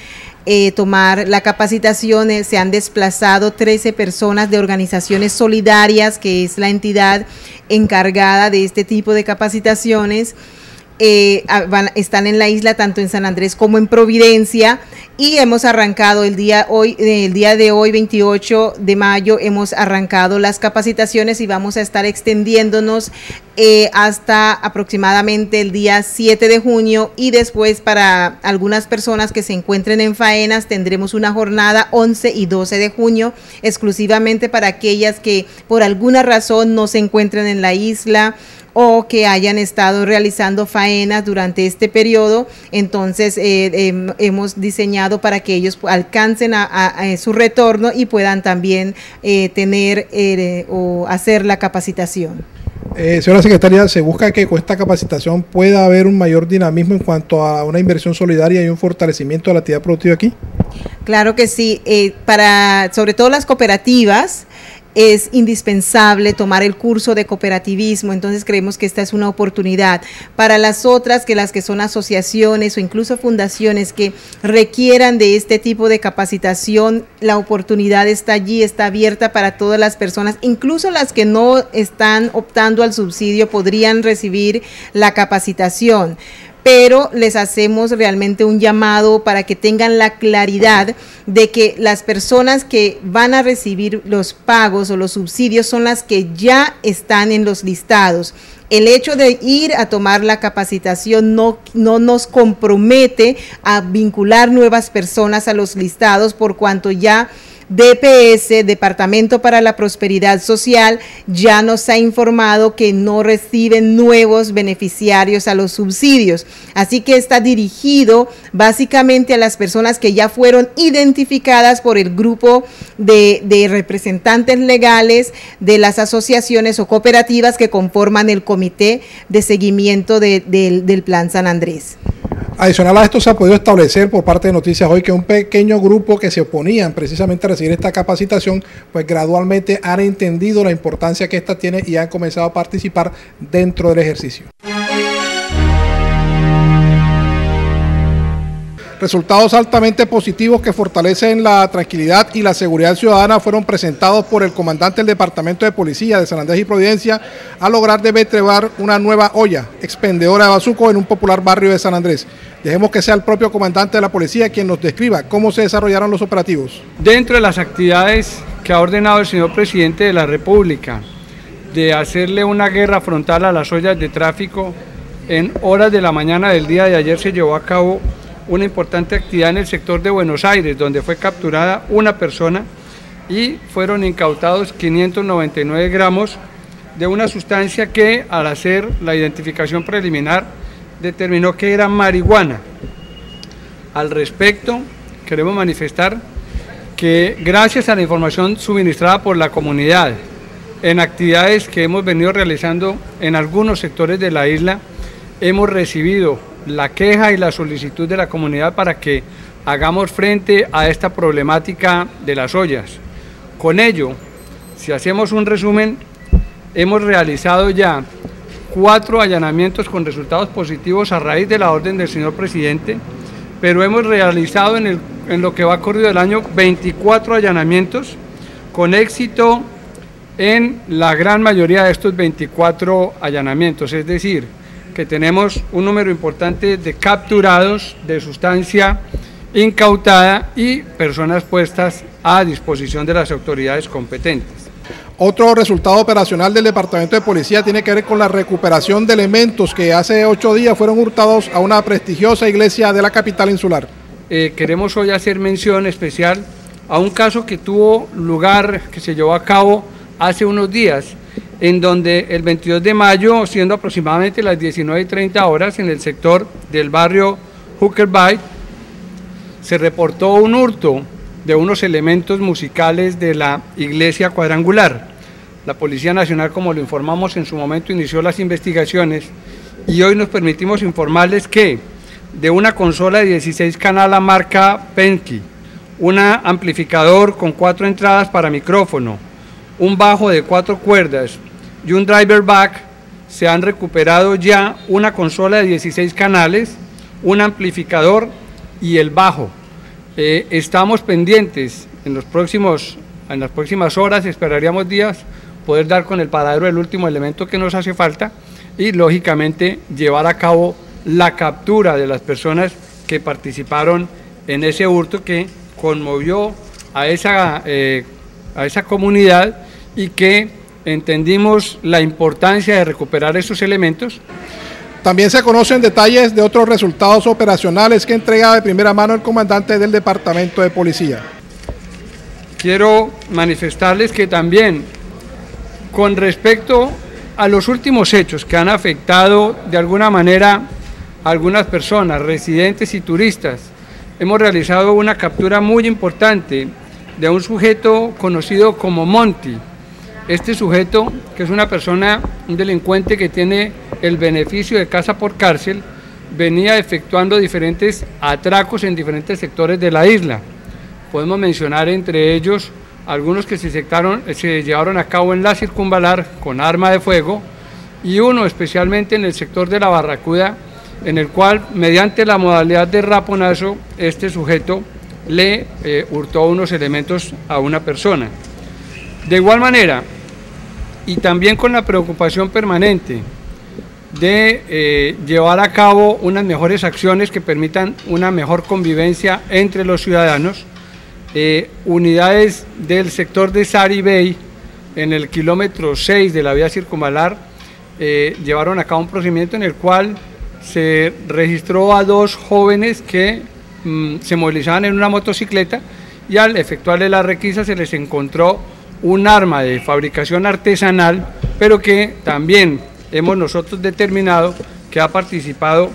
tomar la capacitación. se han desplazado 13 personas de organizaciones solidarias, que es la entidad encargada de este tipo de capacitaciones eh, están en la isla tanto en San Andrés como en Providencia y hemos arrancado el día hoy el día de hoy 28 de mayo hemos arrancado las capacitaciones y vamos a estar extendiéndonos eh, hasta aproximadamente el día 7 de junio y después para algunas personas que se encuentren en faenas tendremos una jornada 11 y 12 de junio exclusivamente para aquellas que por alguna razón no se encuentren en la isla o que hayan estado realizando faenas durante este periodo. Entonces, eh, hemos diseñado para que ellos alcancen a, su retorno y puedan también eh, tener eh, o hacer la capacitación. señora secretaria, ¿se busca que con esta capacitación pueda haber un mayor dinamismo en cuanto a una inversión solidaria y un fortalecimiento de la actividad productiva aquí? Claro que sí, para sobre todo las cooperativas, es indispensable tomar el curso de cooperativismo, entonces creemos que esta es una oportunidad. Para las otras, que las que son asociaciones o incluso fundaciones que requieran de este tipo de capacitación, la oportunidad está allí, está abierta para todas las personas, incluso las que no están optando al subsidio podrían recibir la capacitación pero les hacemos realmente un llamado para que tengan la claridad de que las personas que van a recibir los pagos o los subsidios son las que ya están en los listados. El hecho de ir a tomar la capacitación no, no nos compromete a vincular nuevas personas a los listados por cuanto ya DPS, Departamento para la Prosperidad Social, ya nos ha informado que no reciben nuevos beneficiarios a los subsidios. Así que está dirigido básicamente a las personas que ya fueron identificadas por el grupo de, representantes legales de las asociaciones o cooperativas que conforman el comité de seguimiento del Plan San Andrés. Adicional a esto se ha podido establecer por parte de Noticias Hoy que un pequeño grupo que se oponían precisamente a recibir esta capacitación, pues gradualmente han entendido la importancia que esta tiene y han comenzado a participar dentro del ejercicio. Resultados altamente positivos que fortalecen la tranquilidad y la seguridad ciudadana fueron presentados por el comandante del Departamento de Policía de San Andrés y Providencia a lograr detrevar una nueva olla expendedora de bazuco en un popular barrio de San Andrés. Dejemos que sea el propio comandante de la policía quien nos describa cómo se desarrollaron los operativos. Dentro de las actividades que ha ordenado el señor presidente de la República de hacerle una guerra frontal a las ollas de tráfico, en horas de la mañana del día de ayer se llevó a cabo una importante actividad en el sector de Buenos Aires, donde fue capturada una persona y fueron incautados 599 gramos de una sustancia que al hacer la identificación preliminar determinó que era marihuana. Al respecto, queremos manifestar que gracias a la información suministrada por la comunidad en actividades que hemos venido realizando en algunos sectores de la isla, hemos recibido la queja y la solicitud de la comunidad para que hagamos frente a esta problemática de las ollas. Con ello, si hacemos un resumen, hemos realizado ya cuatro allanamientos con resultados positivos a raíz de la orden del señor presidente, pero hemos realizado en, lo que va corrido del año 24 allanamientos con éxito en la gran mayoría de estos 24 allanamientos, es decir, que tenemos un número importante de capturados de sustancia incautada y personas puestas a disposición de las autoridades competentes. Otro resultado operacional del Departamento de Policía tiene que ver con la recuperación de elementos que hace ocho días fueron hurtados a una prestigiosa iglesia de la capital insular. Eh, queremos hoy hacer mención especial a un caso que tuvo lugar, que se llevó a cabo hace unos días en donde el 22 de mayo, siendo aproximadamente las 19 y 30 horas, en el sector del barrio Hooker Bight, se reportó un hurto de unos elementos musicales de la iglesia cuadrangular. La Policía Nacional, como lo informamos en su momento, inició las investigaciones y hoy nos permitimos informarles que de una consola de 16 canales marca Penske, un amplificador con cuatro entradas para micrófono, un bajo de cuatro cuerdas, y un driver back, se han recuperado ya una consola de 16 canales, un amplificador y el bajo. Eh, estamos pendientes en, los próximos, en las próximas horas, esperaríamos días, poder dar con el paradero el último elemento que nos hace falta y lógicamente llevar a cabo la captura de las personas que participaron en ese hurto que conmovió a esa, eh, a esa comunidad y que entendimos la importancia de recuperar esos elementos. También se conocen detalles de otros resultados operacionales que entrega de primera mano el comandante del Departamento de Policía. Quiero manifestarles que también con respecto a los últimos hechos que han afectado de alguna manera a algunas personas, residentes y turistas, hemos realizado una captura muy importante de un sujeto conocido como Monty, este sujeto, que es una persona, un delincuente que tiene el beneficio de casa por cárcel, venía efectuando diferentes atracos en diferentes sectores de la isla. Podemos mencionar entre ellos algunos que se, se llevaron a cabo en la circunvalar con arma de fuego y uno especialmente en el sector de la Barracuda, en el cual mediante la modalidad de raponazo este sujeto le eh, hurtó unos elementos a una persona. De igual manera, y también con la preocupación permanente de eh, llevar a cabo unas mejores acciones que permitan una mejor convivencia entre los ciudadanos. Eh, unidades del sector de Sari Bay, en el kilómetro 6 de la vía circunvalar, eh, llevaron a cabo un procedimiento en el cual se registró a dos jóvenes que mm, se movilizaban en una motocicleta y al efectuarle la requisa se les encontró un arma de fabricación artesanal, pero que también hemos nosotros determinado que ha participado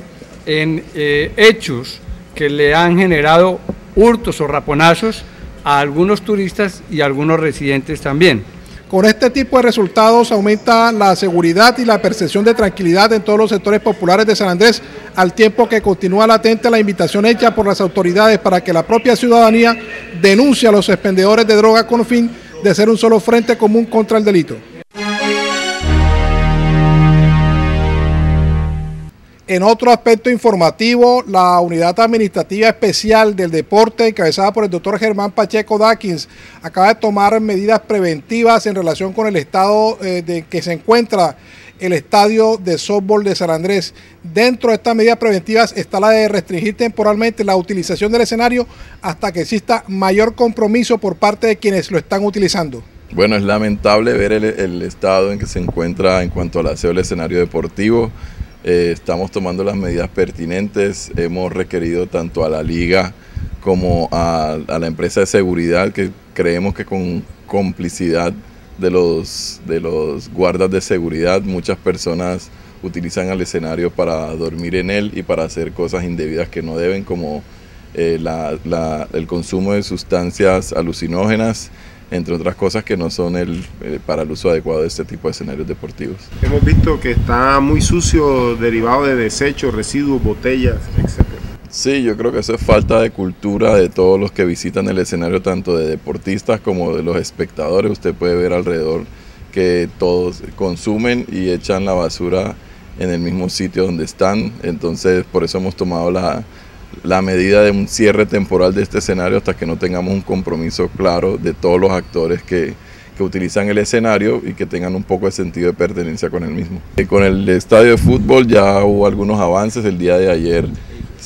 en eh, hechos que le han generado hurtos o raponazos a algunos turistas y a algunos residentes también. Con este tipo de resultados aumenta la seguridad y la percepción de tranquilidad en todos los sectores populares de San Andrés, al tiempo que continúa latente la invitación hecha por las autoridades para que la propia ciudadanía denuncie a los expendedores de droga con fin de ser un solo frente común contra el delito. En otro aspecto informativo, la Unidad Administrativa Especial del Deporte, encabezada por el doctor Germán Pacheco Dakins, acaba de tomar medidas preventivas en relación con el estado eh, de que se encuentra el estadio de softball de San Andrés. Dentro de estas medidas preventivas está la de restringir temporalmente la utilización del escenario hasta que exista mayor compromiso por parte de quienes lo están utilizando. Bueno, es lamentable ver el, estado en que se encuentra en cuanto al aseo del escenario deportivo. Eh, estamos tomando las medidas pertinentes, hemos requerido tanto a la liga como a, la empresa de seguridad que creemos que con complicidad de los, de los guardas de seguridad muchas personas utilizan el escenario para dormir en él y para hacer cosas indebidas que no deben como eh, el consumo de sustancias alucinógenas entre otras cosas que no son el, eh, para el uso adecuado de este tipo de escenarios deportivos. Hemos visto que está muy sucio, derivado de desechos, residuos, botellas, etc. Sí, yo creo que eso es falta de cultura de todos los que visitan el escenario, tanto de deportistas como de los espectadores. Usted puede ver alrededor que todos consumen y echan la basura en el mismo sitio donde están. Entonces, por eso hemos tomado la, la medida de un cierre temporal de este escenario hasta que no tengamos un compromiso claro de todos los actores que, utilizan el escenario y que tengan un poco de sentido de pertenencia con el mismo. Eh, con el estadio de fútbol ya hubo algunos avances, el día de ayer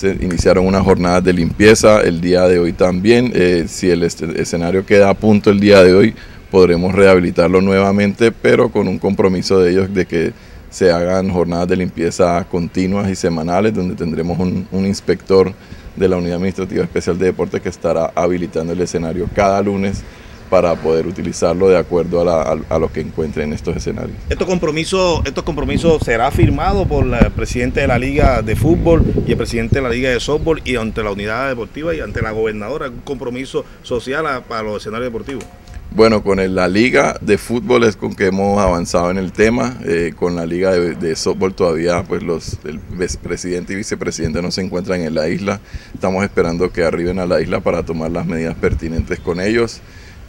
se iniciaron unas jornadas de limpieza, el día de hoy también, eh, si el escenario queda a punto el día de hoy podremos rehabilitarlo nuevamente, pero con un compromiso de ellos de que se hagan jornadas de limpieza continuas y semanales, donde tendremos un, inspector de la Unidad Administrativa Especial de Deporte que estará habilitando el escenario cada lunes para poder utilizarlo de acuerdo a, lo que encuentre en estos escenarios. ¿Estos compromisos, estos compromisos será firmado por el presidente de la Liga de Fútbol y el presidente de la Liga de Softball y ante la unidad deportiva y ante la gobernadora, un compromiso social para los escenarios deportivos? Bueno, con la liga de fútbol es con que hemos avanzado en el tema. Eh, con la liga de, softball todavía, pues los el presidente y vicepresidente no se encuentran en la isla. Estamos esperando que arriben a la isla para tomar las medidas pertinentes con ellos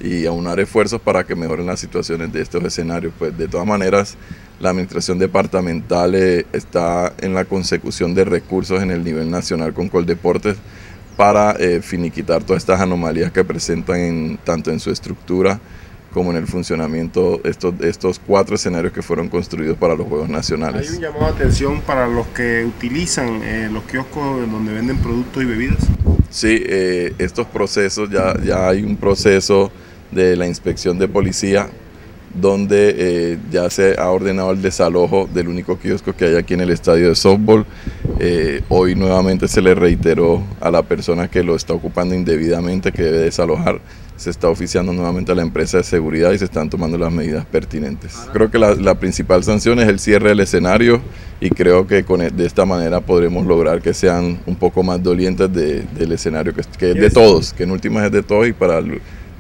y aunar esfuerzos para que mejoren las situaciones de estos escenarios. Pues de todas maneras, la administración departamental eh, está en la consecución de recursos en el nivel nacional con Coldeportes para eh, finiquitar todas estas anomalías que presentan en, tanto en su estructura como en el funcionamiento de estos, estos cuatro escenarios que fueron construidos para los Juegos Nacionales. ¿Hay un llamado de atención para los que utilizan eh, los kioscos donde venden productos y bebidas? Sí, estos procesos, ya, ya hay un proceso de la inspección de policía donde eh, ya se ha ordenado el desalojo del único kiosco que hay aquí en el estadio de softball. Eh, hoy nuevamente se le reiteró a la persona que lo está ocupando indebidamente que debe desalojar. Se está oficiando nuevamente a la empresa de seguridad y se están tomando las medidas pertinentes. Creo que la, principal sanción es el cierre del escenario y creo que con, e, de esta manera podremos lograr que sean un poco más dolientes del escenario que, que es de todos, que en últimas es de todos y para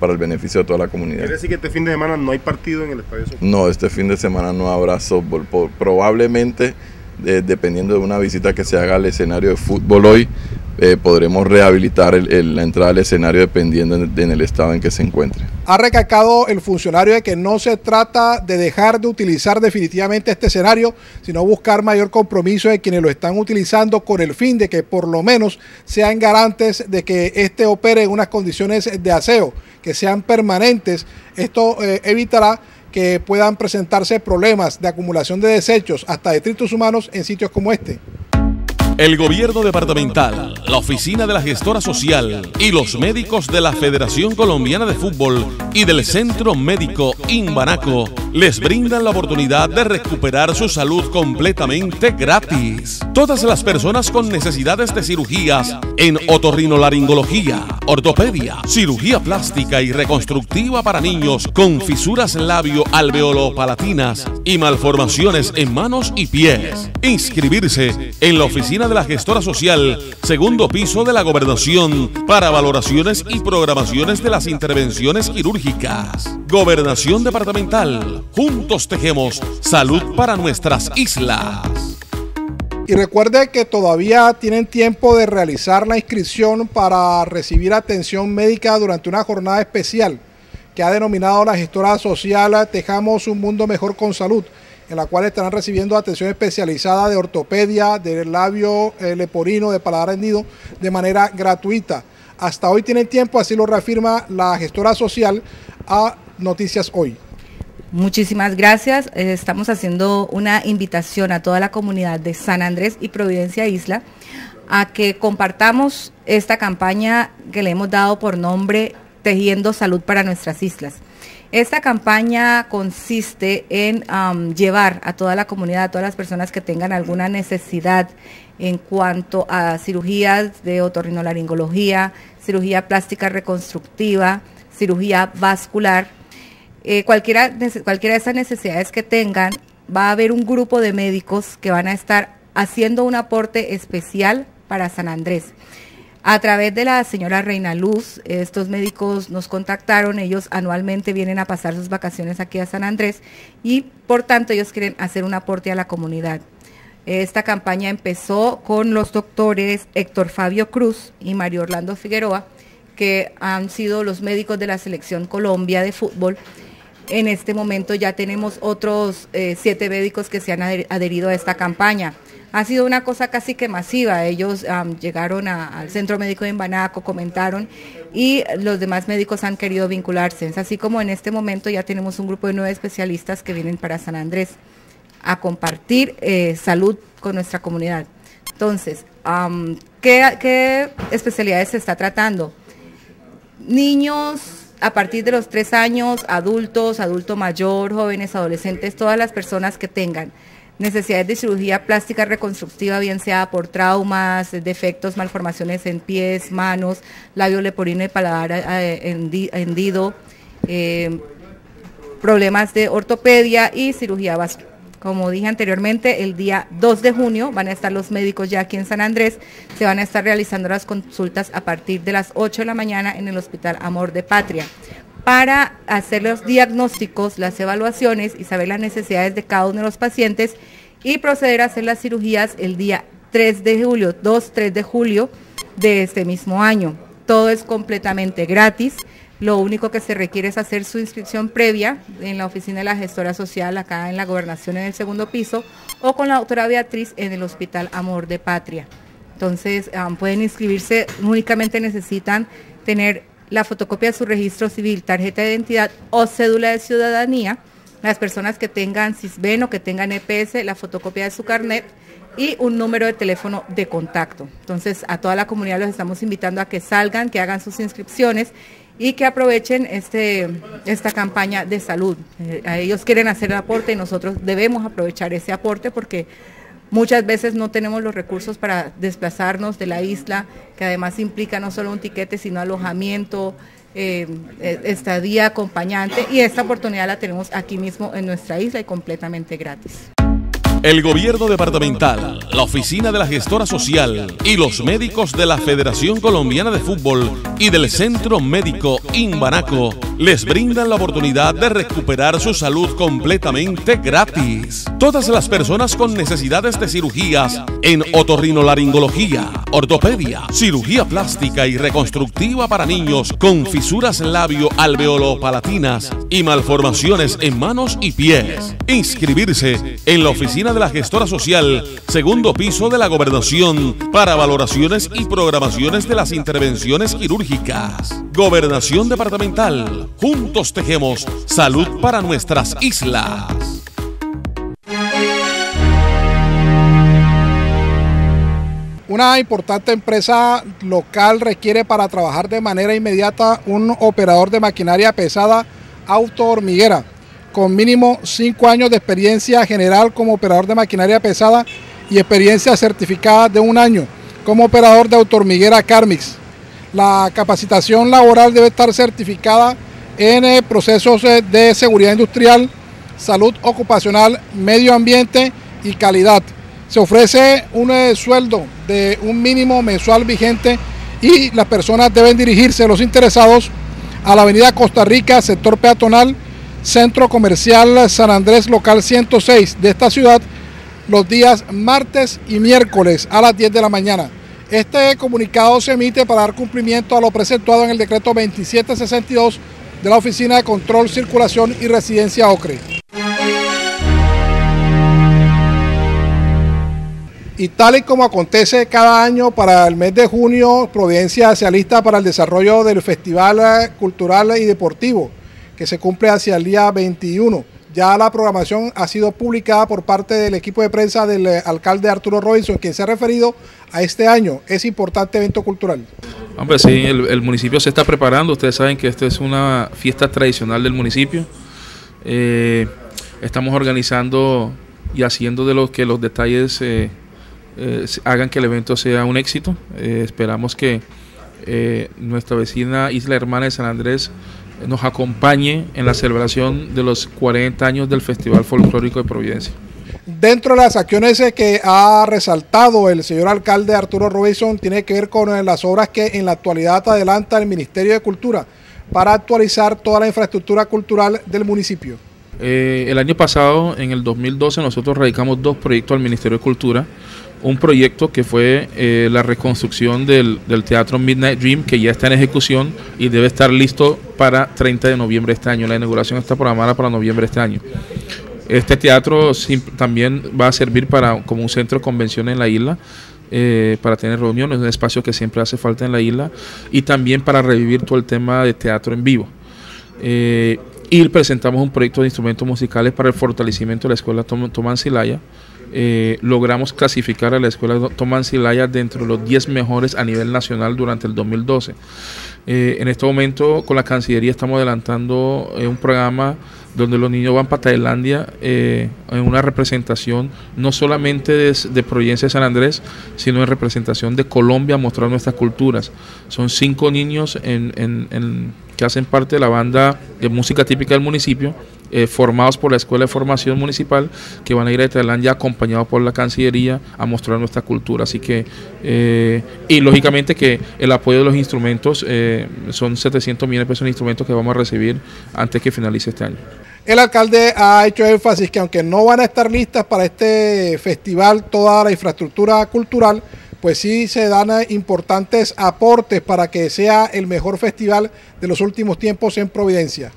para el beneficio de toda la comunidad. ¿Quiere decir que este fin de semana no hay partido en el estadio No, este fin de semana no habrá softball. probablemente, eh, dependiendo de una visita que se haga al escenario de fútbol hoy, eh, podremos rehabilitar la entrada al escenario dependiendo en, el estado en que se encuentre. Ha recalcado el funcionario de que no se trata de dejar de utilizar definitivamente este escenario, sino buscar mayor compromiso de quienes lo están utilizando con el fin de que por lo menos sean garantes de que este opere en unas condiciones de aseo, que sean permanentes. Esto eh, evitará que puedan presentarse problemas de acumulación de desechos hasta detritos humanos en sitios como este. El gobierno departamental, la oficina de la gestora social y los médicos de la Federación Colombiana de Fútbol y del Centro Médico Imbanaco les brindan la oportunidad de recuperar su salud completamente gratis. Todas las personas con necesidades de cirugías en otorrinolaringología, ortopedia, cirugía plástica y reconstructiva para niños con fisuras labio alveolo-palatinas y malformaciones en manos y pies. Inscribirse en la oficina de la gestora social, segundo piso de la gobernación, para valoraciones y programaciones de las intervenciones quirúrgicas. Gobernación departamental. Juntos tejemos salud para nuestras islas. Y recuerde que todavía tienen tiempo de realizar la inscripción para recibir atención médica durante una jornada especial que ha denominado la gestora social Tejamos un mundo mejor con salud en la cual estarán recibiendo atención especializada de ortopedia, de labio eh, leporino, de paladar hendido, de manera gratuita. Hasta hoy tienen tiempo, así lo reafirma la gestora social a Noticias Hoy. Muchísimas gracias. Eh, estamos haciendo una invitación a toda la comunidad de San Andrés y Providencia Isla a que compartamos esta campaña que le hemos dado por nombre Tejiendo Salud para nuestras islas. Esta campaña consiste en llevar a toda la comunidad, a todas las personas que tengan alguna necesidad en cuanto a cirugías de otorrinolaringología, cirugía plástica reconstructiva, cirugía vascular, eh, cualquiera, cualquiera de esas necesidades que tengan, va a haber un grupo de médicos que van a estar haciendo un aporte especial para San Andrés. A través de la señora Reina Luz, estos médicos nos contactaron, ellos anualmente vienen a pasar sus vacaciones aquí a San Andrés y por tanto ellos quieren hacer un aporte a la comunidad. Esta campaña empezó con los doctores Héctor Fabio Cruz y Mario Orlando Figueroa, que han sido los médicos de la selección Colombia de fútbol. En este momento ya tenemos otros eh, siete médicos que se han adherido a esta campaña ha sido una cosa casi que masiva. Ellos llegaron al Centro Médico de Embanaco, comentaron y los demás médicos han querido vincularse. Así como en este momento ya tenemos un grupo de nueve especialistas que vienen para San Andrés a compartir eh, salud con nuestra comunidad. Entonces, ¿qué, ¿qué especialidades se está tratando? Niños a partir de los tres años, adultos, adulto mayor, jóvenes, adolescentes, todas las personas que tengan necesidades de cirugía plástica reconstructiva, bien sea por traumas, defectos, malformaciones en pies, manos, labio leporino y paladar eh, hendido, eh, problemas de ortopedia y cirugía vascular. Como dije anteriormente, el día 2 de junio van a estar los médicos ya aquí en San Andrés, se van a estar realizando las consultas a partir de las 8 de la mañana en el Hospital Amor de Patria para hacer los diagnósticos, las evaluaciones y saber las necesidades de cada uno de los pacientes y proceder a hacer las cirugías el día 3 de julio, 2, 3 de julio de este mismo año. Todo es completamente gratis. Lo único que se requiere es hacer su inscripción previa en la oficina de la gestora social acá en la gobernación en el segundo piso o con la doctora Beatriz en el Hospital Amor de Patria. Entonces pueden inscribirse, únicamente necesitan tener la fotocopia de su registro civil, tarjeta de identidad o cédula de ciudadanía. Las personas que tengan CISBEN o que tengan EPS, la fotocopia de su carnet y un número de teléfono de contacto. Entonces, a toda la comunidad los estamos invitando a que salgan, que hagan sus inscripciones y que aprovechen este, esta campaña de salud. Eh, ellos quieren hacer el aporte y nosotros debemos aprovechar ese aporte porque Muchas veces no tenemos los recursos para desplazarnos de la isla, que además implica no solo un tiquete, sino alojamiento, eh, eh, estadía acompañante y esta oportunidad la tenemos aquí mismo en nuestra isla y completamente gratis. El gobierno departamental, la oficina de la gestora social y los médicos de la Federación Colombiana de Fútbol y del Centro Médico Imbanaco les brindan la oportunidad de recuperar su salud completamente gratis. Todas las personas con necesidades de cirugías en otorrinolaringología, ortopedia, cirugía plástica y reconstructiva para niños con fisuras labio alveolo-palatinas y malformaciones en manos y pies. Inscribirse en la oficina de la gestora social, segundo piso de la gobernación, para valoraciones y programaciones de las intervenciones quirúrgicas. Gobernación departamental. Juntos tejemos salud para nuestras islas. Una importante empresa local requiere para trabajar de manera inmediata un operador de maquinaria pesada auto hormiguera con mínimo 5 años de experiencia general como operador de maquinaria pesada y experiencia certificada de un año como operador de auto hormiguera Carmix. La capacitación laboral debe estar certificada en eh, procesos eh, de seguridad industrial, salud ocupacional, medio ambiente y calidad. Se ofrece un eh, sueldo de un mínimo mensual vigente y las personas deben dirigirse, los interesados, a la avenida Costa Rica, sector peatonal, Centro Comercial San Andrés, local 106 de esta ciudad, los días martes y miércoles a las 10 de la mañana. Este comunicado se emite para dar cumplimiento a lo presentado en el decreto 2762 de la Oficina de Control, Circulación y Residencia OCRE. Y tal y como acontece cada año para el mes de junio, Providencia se alista para el desarrollo del Festival Cultural y Deportivo, que se cumple hacia el día 21. Ya la programación ha sido publicada por parte del equipo de prensa del eh, alcalde Arturo Robinson, quien se ha referido a este año, ese importante evento cultural. Hombre, sí, el, el municipio se está preparando. Ustedes saben que esta es una fiesta tradicional del municipio. Eh, estamos organizando y haciendo de lo que los detalles eh, hagan que el evento sea un éxito. Esperamos que nuestra vecina Isla Hermana de San Andrés nos acompañe en la celebración de los 40 años del Festival Folclórico de Providencia. Dentro de las acciones que ha resaltado el señor alcalde Arturo Robinson tiene que ver con las obras que en la actualidad adelanta el Ministerio de Cultura para actualizar toda la infraestructura cultural del municipio. Eh, el año pasado, en el 2012, nosotros radicamos dos proyectos al Ministerio de Cultura. Un proyecto que fue eh, la reconstrucción del, del Teatro Midnight Dream, que ya está en ejecución y debe estar listo para 30 de noviembre de este año. La inauguración está programada para noviembre de este año. Este teatro también va a servir para como un centro de convención en la isla, eh, para tener reuniones, un espacio que siempre hace falta en la isla, y también para revivir todo el tema de teatro en vivo. Eh, y presentamos un proyecto de instrumentos musicales para el fortalecimiento de la escuela Tom- Tomás Silaya. Eh, logramos clasificar a la escuela Tomás Silaya dentro de los 10 mejores a nivel nacional durante el 2012. Eh, en este momento con la Cancillería estamos adelantando eh, un programa donde los niños van para Tailandia eh, en una representación no solamente de, de Providencia de San Andrés, sino en representación de Colombia, mostrar nuestras culturas. Son cinco niños en, en- en- que hacen parte de la banda de música típica del municipio, eh, formados por la Escuela de Formación Municipal, que van a ir a Tailandia acompañados por la Cancillería a mostrar nuestra cultura. Así que, eh, y lógicamente que el apoyo de los instrumentos, eh, son 700 millones de pesos en instrumentos que vamos a recibir antes que finalice este año. El alcalde ha hecho énfasis que aunque no van a estar listas para este festival toda la infraestructura cultural, pues sí se dan importantes aportes para que sea el mejor festival de los últimos tiempos en Providencia.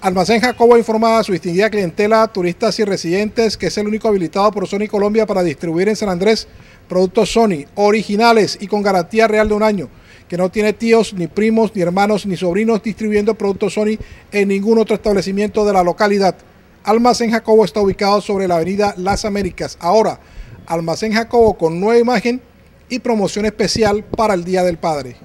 Almacén Jacobo informa a su distinguida clientela, turistas y residentes que es el único habilitado por Sony Colombia para distribuir en San Andrés productos Sony originales y con garantía real de un año, que no tiene tíos, ni primos, ni hermanos, ni sobrinos distribuyendo productos Sony en ningún otro establecimiento de la localidad. Almacén Jacobo está ubicado sobre la avenida Las Américas. Ahora, Almacén Jacobo con nueva imagen y promoción especial para el Día del Padre.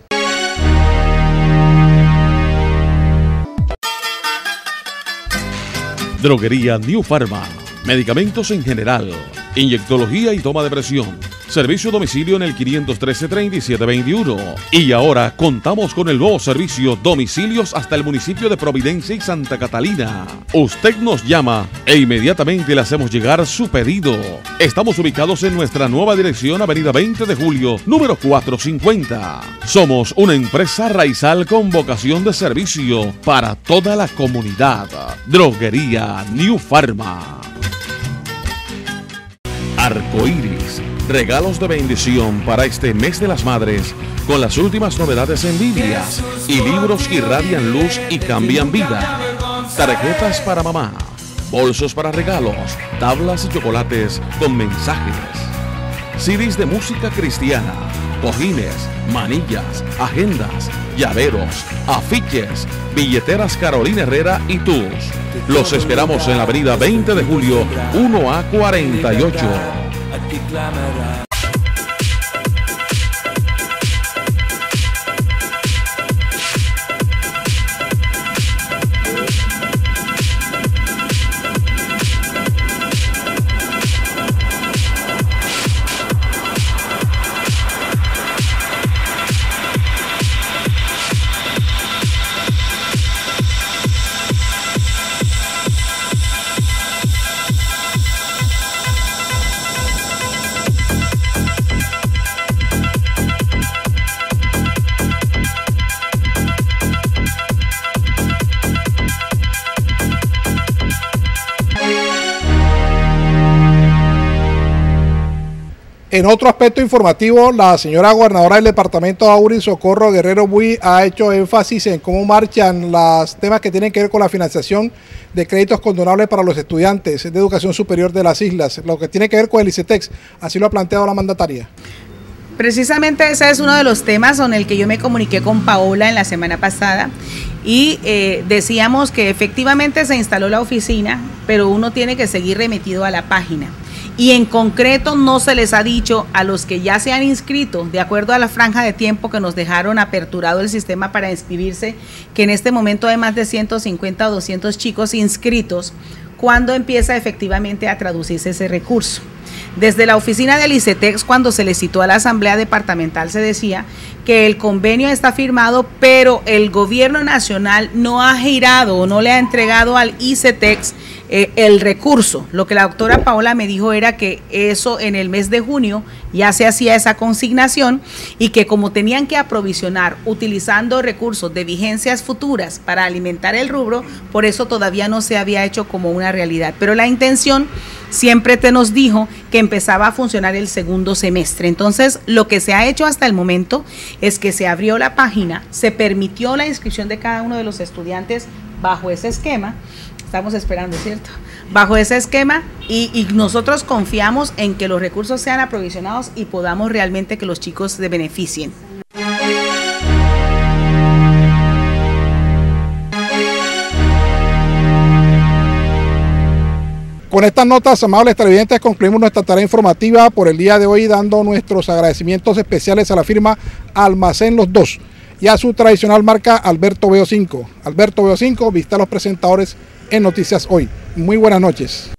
Droguería New Pharma. Medicamentos en general, inyectología y toma de presión, Servicio domicilio en el 513-3721. Y ahora contamos con el nuevo servicio domicilios hasta el municipio de Providencia y Santa Catalina. Usted nos llama e inmediatamente le hacemos llegar su pedido. Estamos ubicados en nuestra nueva dirección, Avenida 20 de Julio, número 450. Somos una empresa raizal con vocación de servicio para toda la comunidad. Droguería New Pharma. Arcoiris, regalos de bendición para este mes de las madres, con las últimas novedades en Biblia y libros que irradian luz y cambian vida. Tarjetas para mamá, bolsos para regalos, tablas y chocolates con mensajes. CDs de música cristiana, cojines, manillas, agendas, llaveros, afiches, billeteras Carolina Herrera y tus. Los esperamos en la avenida 20 de julio, pick la En otro aspecto informativo, la señora gobernadora del departamento Auri Socorro Guerrero Bui ha hecho énfasis en cómo marchan los temas que tienen que ver con la financiación de créditos condonables para los estudiantes de educación superior de las islas, lo que tiene que ver con el ICETEX. Así lo ha planteado la mandataria. Precisamente ese es uno de los temas con el que yo me comuniqué con Paola en la semana pasada y eh, decíamos que efectivamente se instaló la oficina, pero uno tiene que seguir remitido a la página y en concreto no se les ha dicho a los que ya se han inscrito, de acuerdo a la franja de tiempo que nos dejaron aperturado el sistema para inscribirse, que en este momento hay más de 150 o 200 chicos inscritos, cuando empieza efectivamente a traducirse ese recurso. Desde la oficina del ICETEX, cuando se le citó a la Asamblea Departamental, se decía que el convenio está firmado, pero el gobierno nacional no ha girado o no le ha entregado al ICETEX eh, el recurso. Lo que la doctora Paola me dijo era que eso en el mes de junio ya se hacía esa consignación y que como tenían que aprovisionar utilizando recursos de vigencias futuras para alimentar el rubro, por eso todavía no se había hecho como una realidad. Pero la intención siempre te nos dijo que empezaba a funcionar el segundo semestre. Entonces, lo que se ha hecho hasta el momento es que se abrió la página, se permitió la inscripción de cada uno de los estudiantes bajo ese esquema estamos esperando, ¿cierto? Bajo ese esquema y, nosotros confiamos en que los recursos sean aprovisionados y podamos realmente que los chicos se beneficien. Con estas notas, amables televidentes, concluimos nuestra tarea informativa por el día de hoy, dando nuestros agradecimientos especiales a la firma Almacén Los Dos y a su tradicional marca Alberto Veo 5. Alberto Veo 5, vista a los presentadores en Noticias Hoy. Muy buenas noches.